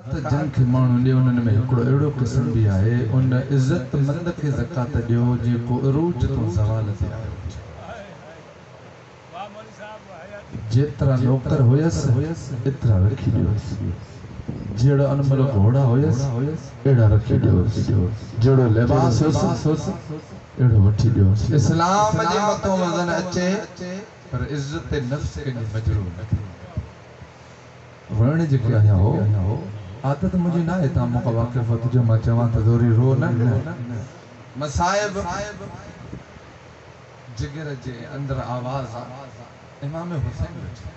جن کے مانو ڈے انہوں میں ہکڑو ایڑو قسم بھی آئے ان عزت مند کے زکاة ڈیو جے کو عروج تو زوال تے آئے جترا نوکر ہویس اترا رکھی ڈیو جیڑا انمل گھوڑا ہویس ایڑا رکھی ڈیو جیڑو لباس ہوس ایڑو وٹھی ڈیو اسلام جے متوں وزن اچے پر عزت نفس کے نہیں مجرور نہ ورن جے کہ آیا ہو عادت مجھے نہ ہے تا موقع واقف ہو تجھے ماں چوان تا دوری رو نہ۔ مسائب جگر جے اندر آواز۔ امام حسین بچے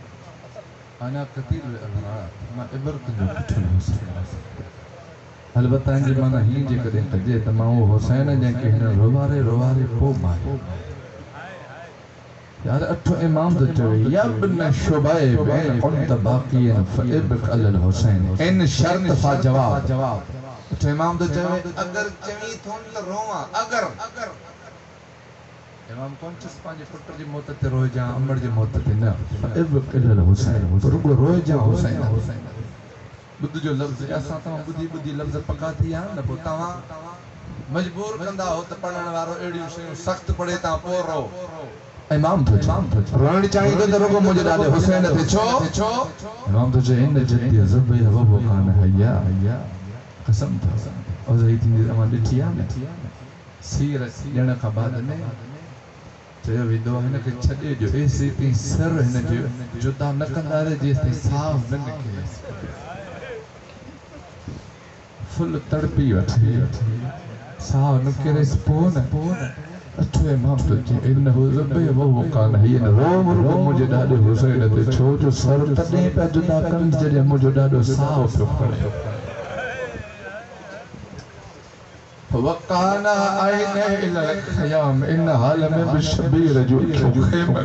انا قتیل الامرات ما عبرت جو کچھل حسین البتہ انجی مانا ہی جے کدیں کجے تمام حسین جے کہ ہن روارے روارے پو مائے يا أت إمامته يا ابن الشبيب إن كنت باقيا فابق على الحسين. إن شرط جواب. إمام چوي اگر چوي ٿون روا اگر امام کانشس پنهنجي پٽ جي موت تي روئجا عمر جي موت تي نه فابق على الحسين. رڳو روئجا حسين. جا جو لفظ جو لفظ ٻڌي ٻڌي لفظ پڪا لفظ پکا نه پوءِ توهان مجبور ڪندا هو ته پڙهڻ وارو اهڙيون شيون سخت پڙهي توهان پوءِ رهو امام تو چھو رونی چاہیے تو رکو مجھے ڈالے حسین تھے چھو امام تو چھو ان جدی عذب یا وبو خان حیا قسم تھا اور زہی تھی امان ڈٹھیا میں سیرت جنہ کا بعد نے چاہیے بھی دو ہن کے چھڑے جو ایسی تی سر ہن جو جدا نہ کندارے جیس تی صاف نہ نکلے فل تڑپی وٹھی صاف نکرے سپون اچھو امام تو چی انہو زبے وہ کان ہے ان روم رو مجھے ڈاڑے حسین تے چھو جو سر تنے پہ جدا کن جڑے مجھے ڈاڑو ساو پہ پڑے وقانا آئین الى الخیام ان حال میں بشبیر جو خیمہ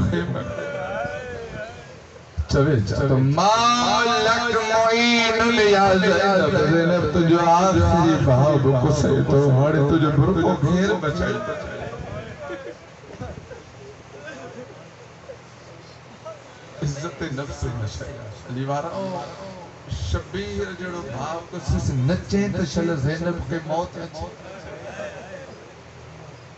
چوے چاہتا مالک معین لیا زینب زینب تجھو آخری باب کو سے تو ہاڑے تجھو برکو گھیر بچائی عزت نفس نشائی لیوارا شبیر جڑو بھاو کو سس نچیں تو شل زینب کے موت اچھے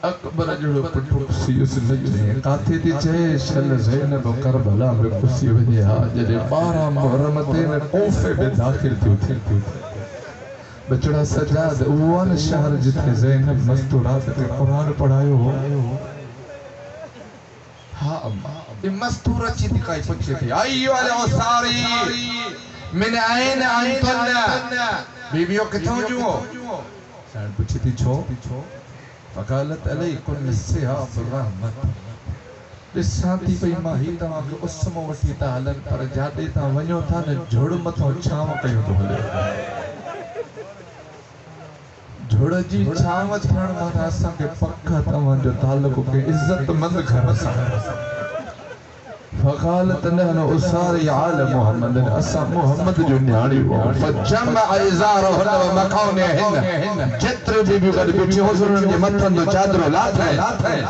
اکبر جڑو پٹھو کسی اس نچیں قاتھی دی چھے۔ شل زینب کربلا میں کسی ودی ہا جڑے بارہ محرمتین کوفے بے داخل تھی تھی بچڑا سجاد، اوان شہر جتنے زینب مستورات کے قرآن پڑھائے ہو۔ اما یہ مستورہ چی دکھائی پچھے تھی۔ ایو علیہ ساری من این انتن۔ بیبیوں کتوں جو۔ سائن پچھے تھی چھو۔ فقالت علیکن السحاب الرحمت۔ ڈسانتی پئی ماہی تمام کے اسمو وٹی تا ہلن پر جاڑے تا ونیو تھا نے جھوڑ متوں چھاو کیوں تو ہلے جھوڑ جی چھاو تھن مانا اساں کے پکا تمام جو تعلق کے عزت مند گھر سا فقالت نحن اساری عال محمد. اسا محمد جو نیاڑی ہو فجمع ازارہن و مقاونہن جتر بی بی قد بچی حضرن جی متن دو چادر لات ہے.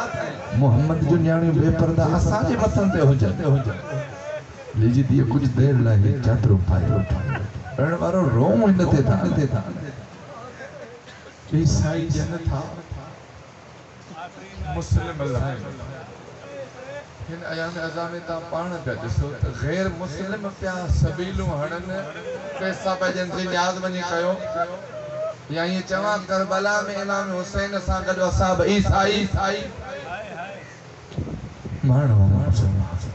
محمد جو نیاڑی بے پردہ اسا جی متن تے ہو جائے لیجی دیئے کچھ دیر لائے چادر پائے رن وارو روم انتے تھا. عیسائی جنت تھا. مسلم اللہ. ہن ایام ازام تا پان پہ ڏسو غیر مسلم پیا سبیلو ہڑن پیسہ پہ جن سے نیاز بنی کيو یا یہ چواں کربلا میں امام حسین سان گڈو اصحاب عیسائی مانو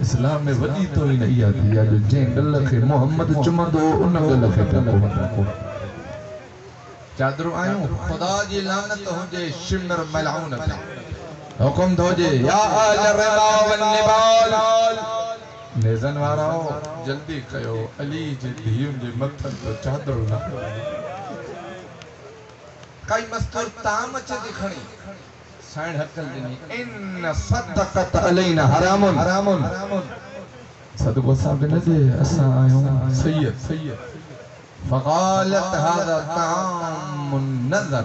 اسلام میں وڈی تو ہی نہیں آتی یا جو جن گل کے محمد چمندو ان گل کے کو چادر آیوں خدا جی لعنت ہو جے شمر ملعون پہ حکم دو جے یا آل الربا والنبال نیزن وارا ہو جلدی کہو علی جے دھیون جے متن تو چادر نہ کئی مستور تام اچھے دکھنی سائن حقل دنی ان صدقت علینا حرامن حرامن صدقو صاحب نے دے اسا آئیوں سید سید فقالت هذا طعام النذر.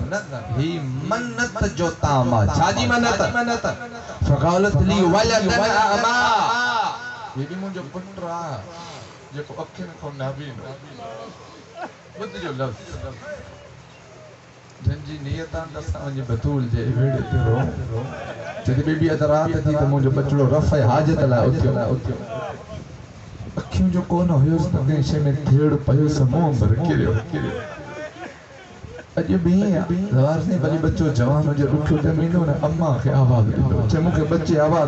هي منت جو تاما شادی منت. فقالت لي ولد اما یہ بھی مجھے پٹ رہا ہے. جب اکھے میں کھونا بھی نہیں بدل جو لفظ. جنجی نیتان دستا مجھے جی بطول جے ویڈے تے رو. چیدی بی بی اترات تھی تو مجھے بچڑو رفع حاجت اللہ اتیو اتیو چون جو کون ہوئے اس نگے اسے میں تھیڑ پہو سموں برکی لیو اجی بھی ہیں زوار سے بچے جوان ہو جو رکھو جمین ہو نا اممہ کے آواز دیو چھے موکے بچے آواز